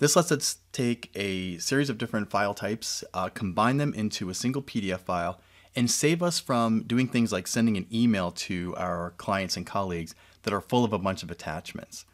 This lets us take a series of different file types, uh, combine them into a single PDF file, and save us from doing things like sending an email to our clients and colleagues that are full of a bunch of attachments.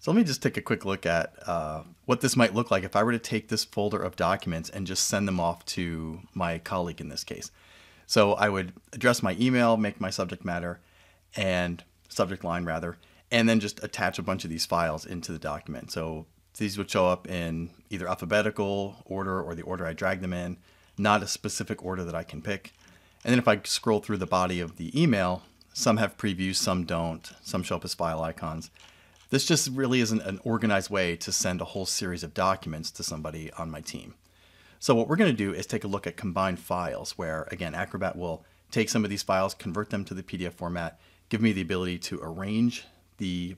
So let me just take a quick look at uh, what this might look like if I were to take this folder of documents and just send them off to my colleague in this case. So I would address my email, make my subject matter, and subject line rather, and then just attach a bunch of these files into the document. So these would show up in either alphabetical order or the order I drag them in, not a specific order that I can pick. And then if I scroll through the body of the email, some have previews, some don't, some show up as file icons. This just really isn't an organized way to send a whole series of documents to somebody on my team. So what we're going to do is take a look at combined files where, again, Acrobat will take some of these files, convert them to the PDF format, give me the ability to arrange the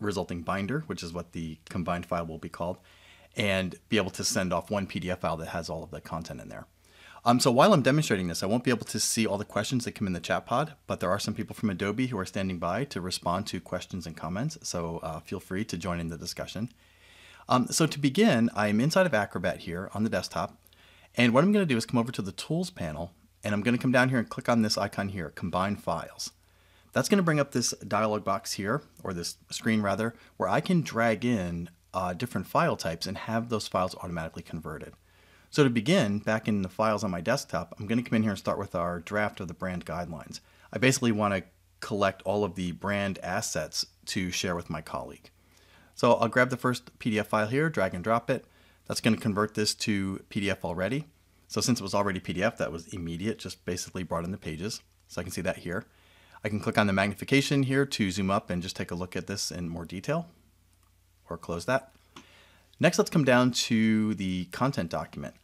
resulting binder, which is what the combined file will be called, and be able to send off one PDF file that has all of the content in there. Um, so while I'm demonstrating this, I won't be able to see all the questions that come in the chat pod, but there are some people from Adobe who are standing by to respond to questions and comments, so uh, feel free to join in the discussion. Um, so to begin, I'm inside of Acrobat here on the desktop, and what I'm going to do is come over to the Tools panel, and I'm going to come down here and click on this icon here, Combine Files. That's going to bring up this dialog box here, or this screen rather, where I can drag in uh, different file types and have those files automatically converted. So to begin, back in the files on my desktop, I'm going to come in here and start with our draft of the brand guidelines. I basically want to collect all of the brand assets to share with my colleague. So I'll grab the first PDF file here, drag and drop it. That's going to convert this to PDF already. So since it was already PDF, that was immediate, just basically brought in the pages. So I can see that here. I can click on the magnification here to zoom up and just take a look at this in more detail or close that. Next, let's come down to the content document.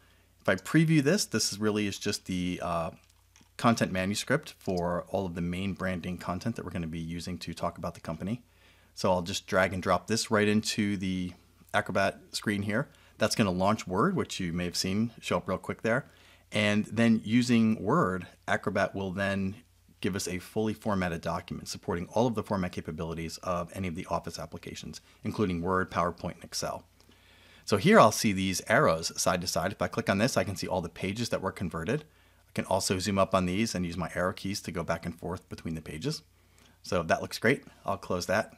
If I preview this, this is really is just the uh, content manuscript for all of the main branding content that we're going to be using to talk about the company. So I'll just drag and drop this right into the Acrobat screen here. That's going to launch Word, which you may have seen show up real quick there. And then using Word, Acrobat will then give us a fully formatted document supporting all of the format capabilities of any of the Office applications, including Word, PowerPoint, and Excel. So here I'll see these arrows side to side. If I click on this, I can see all the pages that were converted. I can also zoom up on these and use my arrow keys to go back and forth between the pages. So that looks great. I'll close that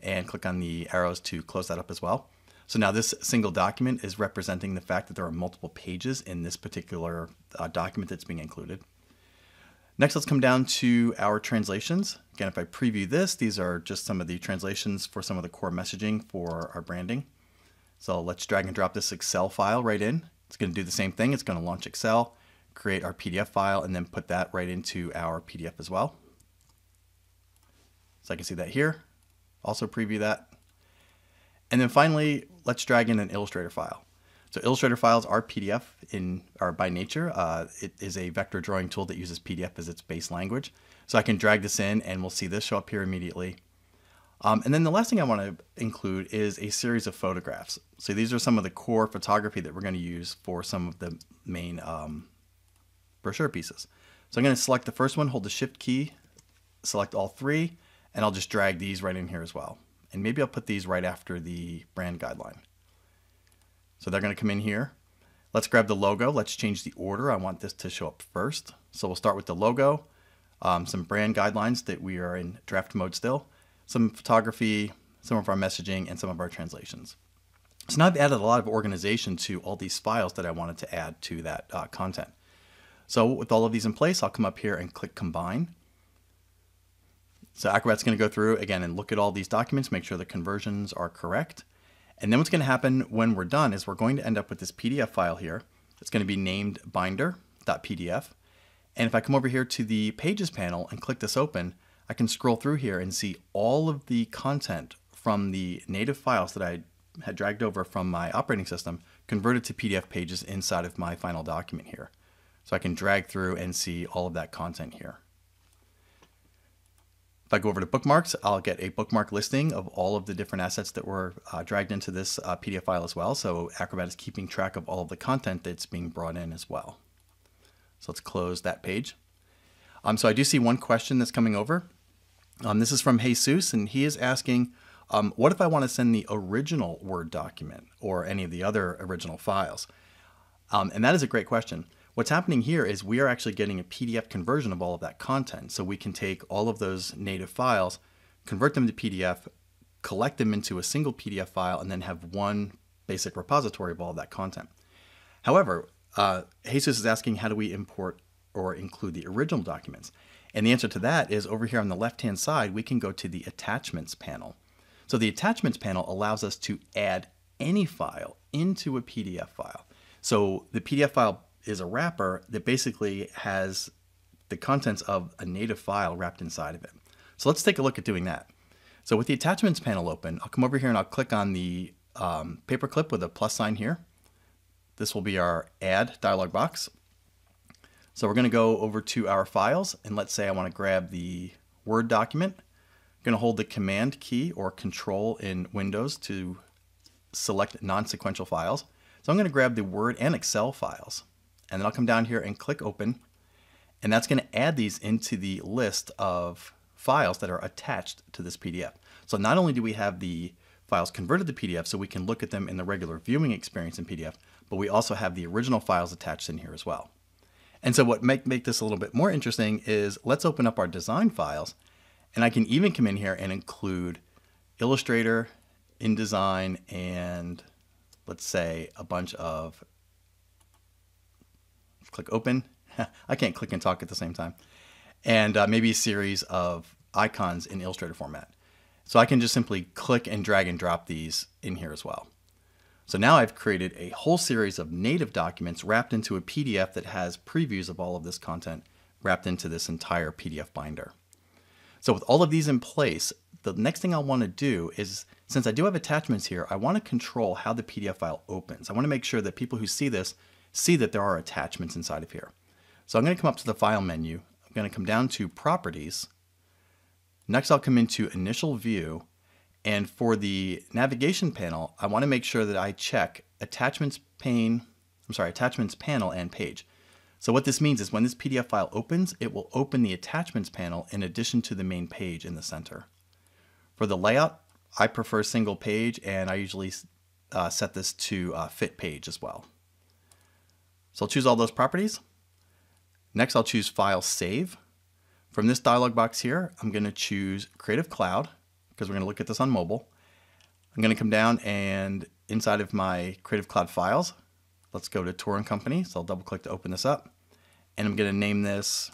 and click on the arrows to close that up as well. So now this single document is representing the fact that there are multiple pages in this particular uh, document that's being included. Next, let's come down to our translations. Again, if I preview this, these are just some of the translations for some of the core messaging for our branding. So let's drag and drop this Excel file right in. It's going to do the same thing. It's going to launch Excel, create our PDF file, and then put that right into our PDF as well. So I can see that here. Also preview that. And then finally, let's drag in an Illustrator file. So Illustrator files are PDF in are by nature. Uh, it is a vector drawing tool that uses PDF as its base language. So I can drag this in and we'll see this show up here immediately. Um, and then the last thing I want to include is a series of photographs. So these are some of the core photography that we're going to use for some of the main um, brochure pieces. So I'm going to select the first one, hold the shift key, select all three, and I'll just drag these right in here as well. And maybe I'll put these right after the brand guideline. So they're going to come in here. Let's grab the logo. Let's change the order. I want this to show up first. So we'll start with the logo, um, some brand guidelines that we are in draft mode still, some photography, some of our messaging, and some of our translations. So now I've added a lot of organization to all these files that I wanted to add to that uh, content. So with all of these in place, I'll come up here and click Combine. So Acrobat's going to go through again and look at all these documents, make sure the conversions are correct. And then what's going to happen when we're done is we're going to end up with this PDF file here. It's going to be named binder.pdf. And if I come over here to the Pages panel and click this open, I can scroll through here and see all of the content from the native files that I had dragged over from my operating system converted to PDF pages inside of my final document here. So I can drag through and see all of that content here. If I go over to bookmarks, I'll get a bookmark listing of all of the different assets that were uh, dragged into this uh, PDF file as well. So Acrobat is keeping track of all of the content that's being brought in as well. So let's close that page. Um, so I do see one question that's coming over. Um, this is from Jesus, and he is asking, Um, what if I want to send the original Word document or any of the other original files? Um, and that is a great question. What's happening here is we are actually getting a PDF conversion of all of that content. So we can take all of those native files, convert them to PDF, collect them into a single PDF file, and then have one basic repository of all of that content. However, uh, Jesus is asking how do we import or include the original documents? And the answer to that is over here on the left-hand side, we can go to the attachments panel. So the attachments panel allows us to add any file into a PDF file. So the PDF file is a wrapper that basically has the contents of a native file wrapped inside of it. So let's take a look at doing that. So with the attachments panel open, I'll come over here and I'll click on the um, paperclip with a plus sign here. This will be our add dialog box. So we're going to go over to our files and let's say I want to grab the Word document. I'm going to hold the command key or control in Windows to select non-sequential files. So I'm going to grab the Word and Excel files and then I'll come down here and click open and that's going to add these into the list of files that are attached to this PDF. So not only do we have the files converted to PDF so we can look at them in the regular viewing experience in PDF, but we also have the original files attached in here as well. And so what make, make this a little bit more interesting is let's open up our design files and I can even come in here and include Illustrator, InDesign, and let's say a bunch of, click open. I can't click and talk at the same time. And uh, maybe a series of icons in Illustrator format. So I can just simply click and drag and drop these in here as well. So now I've created a whole series of native documents wrapped into a PDF that has previews of all of this content wrapped into this entire PDF binder. So with all of these in place, the next thing I want to do is, since I do have attachments here, I want to control how the PDF file opens. I want to make sure that people who see this see that there are attachments inside of here. So I'm going to come up to the File menu. I'm going to come down to Properties. Next, I'll come into Initial View and for the navigation panel, I want to make sure that I check attachments pane, I'm sorry, attachments panel and page. So what this means is when this PDF file opens, it will open the attachments panel in addition to the main page in the center. For the layout, I prefer single page and I usually uh, set this to uh, fit page as well. So I'll choose all those properties. Next, I'll choose File Save. From this dialog box here, I'm going to choose Creative Cloud because we're going to look at this on mobile. I'm going to come down and inside of my Creative Cloud files, let's go to Tour and Company. So I'll double click to open this up. And I'm going to name this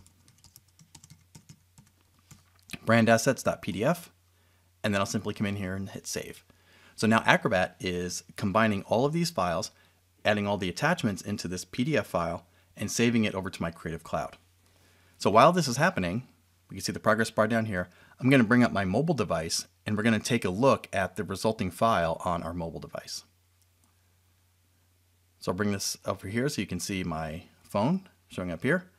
brandassets.pdf. And then I'll simply come in here and hit save. So now Acrobat is combining all of these files, adding all the attachments into this PDF file, and saving it over to my Creative Cloud. So while this is happening, we can see the progress bar down here. I'm going to bring up my mobile device and we're going to take a look at the resulting file on our mobile device. So I'll bring this over here so you can see my phone showing up here.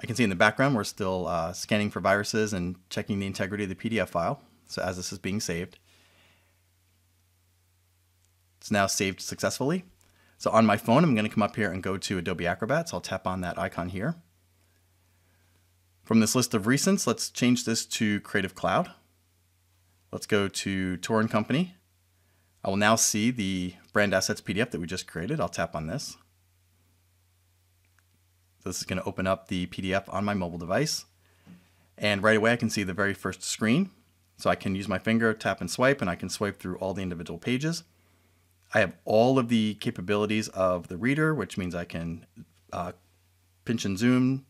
I can see in the background we're still uh, scanning for viruses and checking the integrity of the PDF file. So as this is being saved. It's now saved successfully. So on my phone, I'm going to come up here and go to Adobe Acrobat. So I'll tap on that icon here. From this list of recents, let's change this to Creative Cloud. Let's go to Tor and Company. I will now see the brand assets PDF that we just created. I'll tap on this. This is going to open up the PDF on my mobile device. And right away I can see the very first screen. So I can use my finger, tap and swipe, and I can swipe through all the individual pages. I have all of the capabilities of the reader, which means I can uh, pinch and zoom,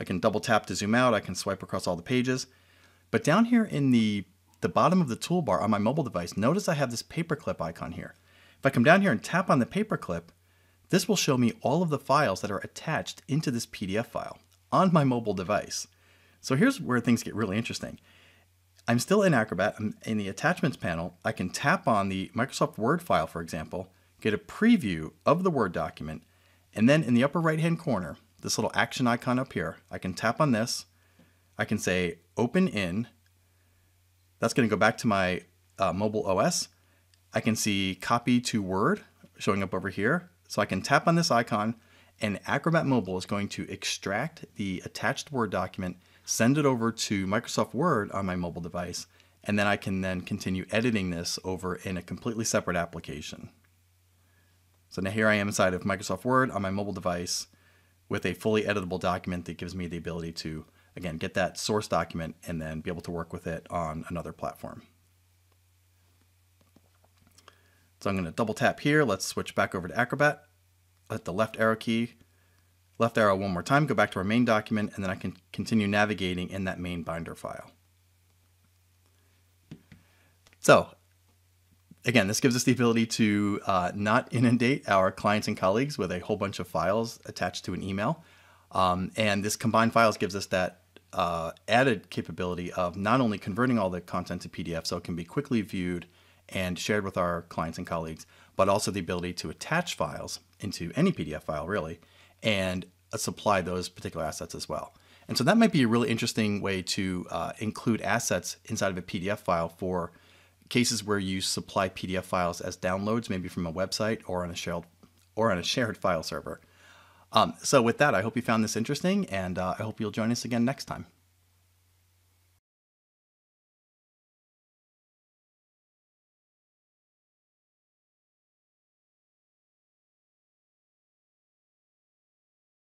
I can double tap to zoom out. I can swipe across all the pages. But down here in the, the bottom of the toolbar on my mobile device, notice I have this paperclip icon here. If I come down here and tap on the paperclip, this will show me all of the files that are attached into this PDF file on my mobile device. So here's where things get really interesting. I'm still in Acrobat. I'm in the attachments panel. I can tap on the Microsoft Word file, for example, get a preview of the Word document, and then in the upper right hand corner, this little action icon up here. I can tap on this. I can say open in. That's going to go back to my uh, mobile OS. I can see copy to Word showing up over here. So I can tap on this icon and Acrobat Mobile is going to extract the attached Word document, send it over to Microsoft Word on my mobile device, and then I can then continue editing this over in a completely separate application. So now here I am inside of Microsoft Word on my mobile device with a fully editable document that gives me the ability to, again, get that source document and then be able to work with it on another platform. So I'm going to double tap here. Let's switch back over to Acrobat. Hit the left arrow key, left arrow one more time, go back to our main document, and then I can continue navigating in that main binder file. So again, this gives us the ability to uh, not inundate our clients and colleagues with a whole bunch of files attached to an email. Um, and this combined files gives us that uh, added capability of not only converting all the content to PDF so it can be quickly viewed and shared with our clients and colleagues, but also the ability to attach files into any PDF file, really, and supply those particular assets as well. And so that might be a really interesting way to uh, include assets inside of a PDF file for cases where you supply PDF files as downloads, maybe from a website or on a shared or on a shared file server. Um, so with that, I hope you found this interesting, and uh, I hope you'll join us again next time.